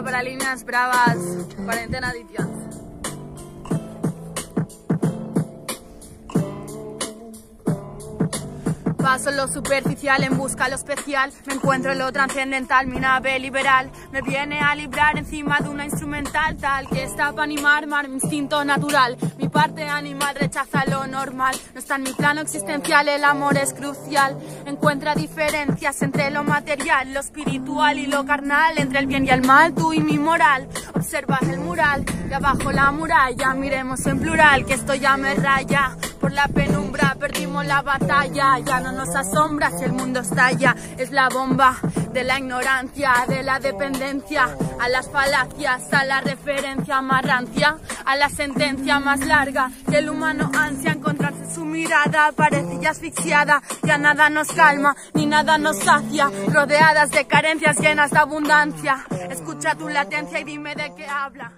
para líneas bravas, cuarentena edición. Paso lo superficial en busca lo especial, me encuentro en lo trascendental, mi nave liberal. Me viene a librar encima de una instrumental tal que está para animar mi instinto natural, mi parte animal rechaza lo normal, no está en mi plano existencial, el amor es crucial, encuentra diferencias entre lo material, lo espiritual y lo carnal, entre el bien y el mal, tú y mi moral, observa el mural, de abajo la muralla, miremos en plural, que esto ya me raya, por la penumbra perdimos la batalla, ya no nos asombra si el mundo estalla, es la bomba de la ignorancia, de la dependencia, a las falacias, a la referencia más rancia, a la sentencia más larga, que el humano ansia encontrarse su mirada, parece asfixiada, ya nada nos calma, ni nada nos sacia, rodeadas de carencias llenas de abundancia, escucha tu latencia y dime de qué habla.